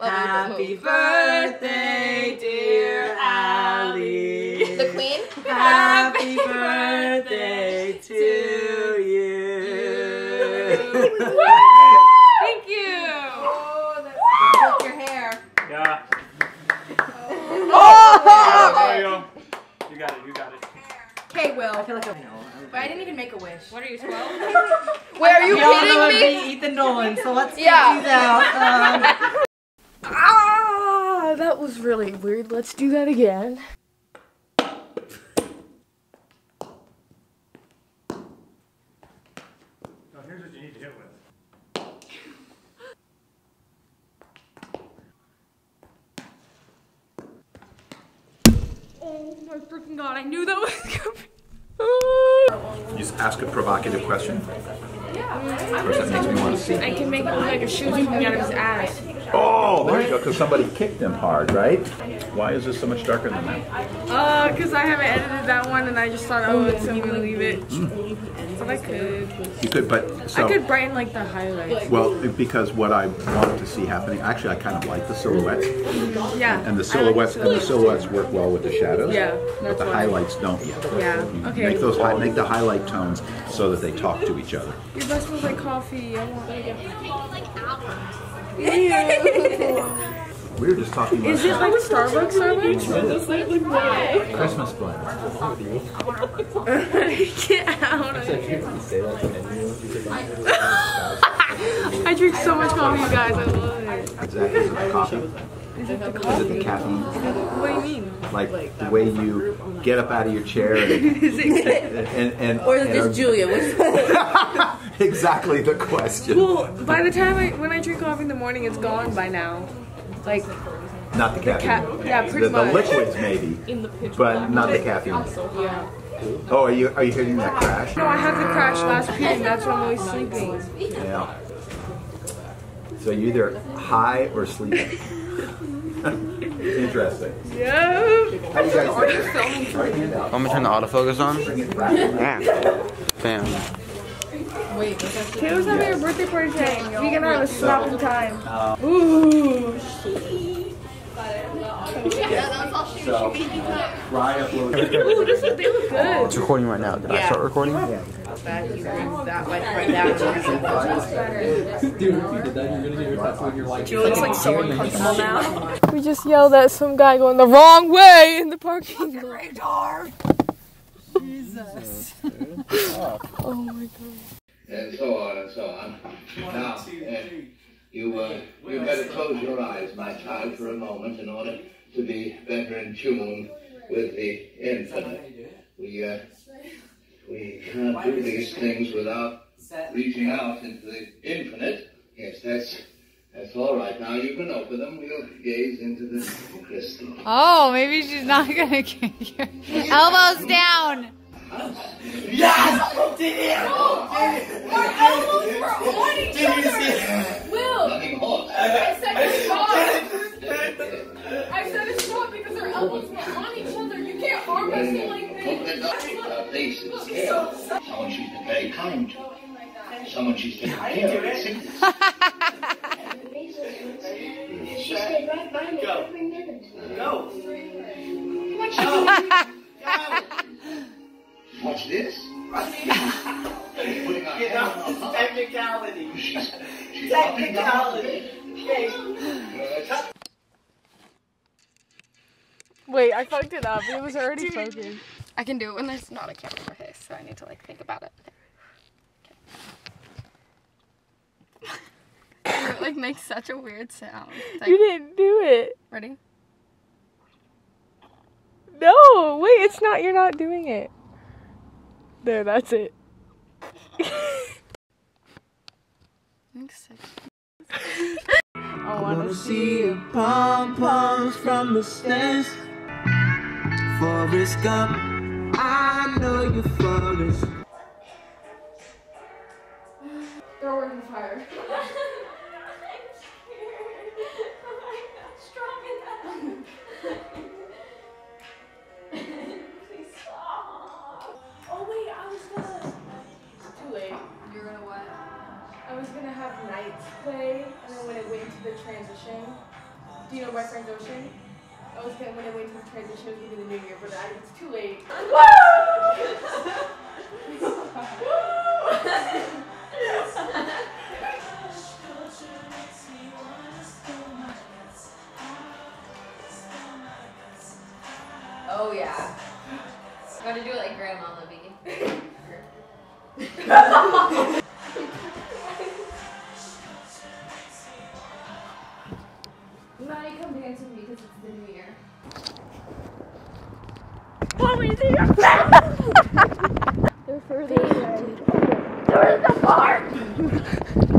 Happy birthday, dear Allie. The queen? Happy birthday to you. Thank you. Oh, that's Broke your hair. Yeah. Oh! There you go. You got it. You got it. Okay, Will. I feel like I know. But I didn't even make a wish. What are you, 12? Wait, are you We all know kidding it'd me? be Ethan Dolan, so let's Yeah. get these out. Um, that was really weird. Let's do that again. Oh, here's what you need to hit with. Oh my freaking god, I knew that was coming. You just ask a provocative question. Of course, that makes me want to see. I can make it look like a shoe coming out of his ass. Oh, there you go. Because somebody kicked him hard, right? Why is this so much darker than that? Uh, cause I haven't edited that one and I just thought, oh, so I'm gonna leave it. But I could. You could, but so, I could brighten like the highlights. Well, because what I wanted to see happening, actually, I kind of like the silhouettes, Yeah. and the I like silhouettes and the silhouettes. silhouettes work well with the shadows. Yeah, but the why. highlights don't yet. Yeah. Okay. Make those high, make the highlight tones so that they talk to each other. Your best smells like coffee. I want like We were just talking about Is it like Starbucks Starbucks? Christmas blend. Get out of here. I drink so much coffee, you guys. I love it. Exactly. Is it the coffee? Is it the caffeine? What do you mean? Like the way you get up out of your chair and and, and, or is and this are- Julia? Which exactly the question. Well, by the time I when I drink coffee in the morning, it's gone by now. Like, Not the caffeine. ca- yeah, pretty the, the much. liquids maybe, In the pitch but not the caffeine. yeah. Oh, are you are you hearing that crash? No, I had the crash last period. That's why I'm always sleeping. Yeah. So you're either high or sleeping. Interesting. Yeah. How do you guys do? Right hand out. Want me to turn the autofocus on? Bring it back. Bam. Taylor's having a birthday party today. We gonna have a snapping time. Uh, Ooh. So, Ryan. Ooh, this is, they look good. It's recording right now. Did I start recording? Looks like so uncomfortable now. We just yelled at some guy going the wrong way in the parking lot. Jesus. oh my god. And so on and so on. Now, uh, you uh, you better close your eyes, my child, for a moment in order to be better in tune with the infinite. We uh, we can't do these things without reaching out into the infinite. Yes, that's that's all right. Now you can open them. We'll gaze into the crystal. Oh, maybe she's not gonna kick your elbows down. Nothing You can't harm us like Open up our. Someone she's been very kind to. Someone she's taken care of. in sickness. What's this? Putting her hand on her heart. technicality. She's, she's popping down the bed. Wait, I fucked it up. It was already focused. I can do it when there's not a camera for his, so I need to like think about it. Okay. it like makes such a weird sound. Like, You didn't do it. ready? No, wait, it's not. You're not doing it. There, that's it. Thanks. I wanna see your pom poms from the stands. Forrest Gump, I know you Forrest. They're working fire. Oh my God, strong enough. Please stop. Oh wait, I was gonna. Too late. You're gonna what? I was gonna have nights play, and then when it went into the transition, Do you know my friend Ocean? I was gonna, when I went to transition, it gonna be the new year, but I, it's too late. Oh yeah. Gotta do it like Grandma Libby. They're further away. They're in the park!